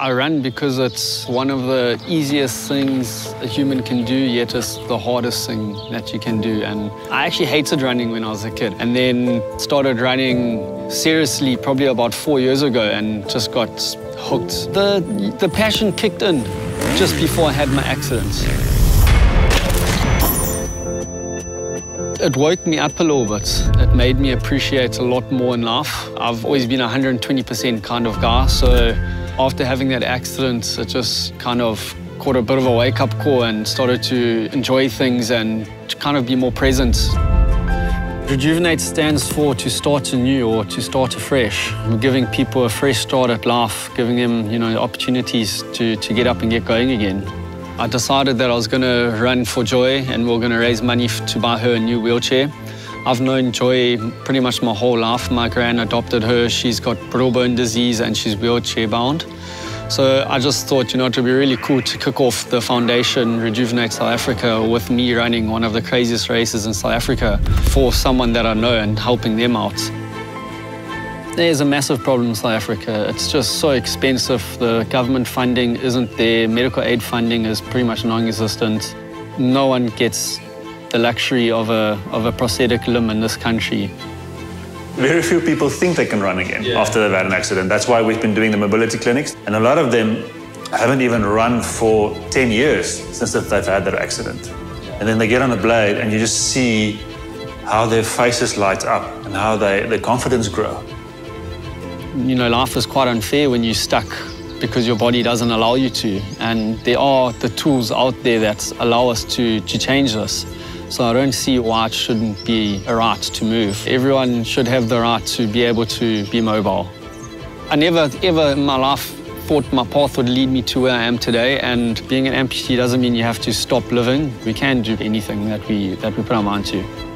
I run because it's one of the easiest things a human can do, yet it's the hardest thing that you can do. And I actually hated running when I was a kid, and then started running seriously probably about four years ago and just got hooked. The, the passion kicked in just before I had my accident. It woke me up a little bit. It made me appreciate a lot more in life. I've always been a 120% kind of guy, so after having that accident, it just kind of caught a bit of a wake-up call and started to enjoy things and kind of be more present. Rejuvenate stands for to start anew or to start afresh. We're giving people a fresh start at life, giving them, you know, opportunities to, to get up and get going again. I decided that I was going to run for Joy and we are going to raise money to buy her a new wheelchair. I've known Joy pretty much my whole life. My gran adopted her. She's got brittle bone disease and she's wheelchair bound. So I just thought, you know, it would be really cool to kick off the foundation Rejuvenate South Africa with me running one of the craziest races in South Africa for someone that I know and helping them out. There's a massive problem in South Africa. It's just so expensive. The government funding isn't there. Medical aid funding is pretty much non-existent. No one gets the luxury of a, of a prosthetic limb in this country. Very few people think they can run again yeah. after they've had an accident. That's why we've been doing the mobility clinics. And a lot of them haven't even run for 10 years since they've had their accident. And then they get on a blade and you just see how their faces light up and how they, their confidence grow. You know, life is quite unfair when you're stuck because your body doesn't allow you to. And there are the tools out there that allow us to, to change this. So I don't see why it shouldn't be a right to move. Everyone should have the right to be able to be mobile. I never, ever in my life thought my path would lead me to where I am today, and being an amputee doesn't mean you have to stop living. We can do anything that we, that we put our mind to.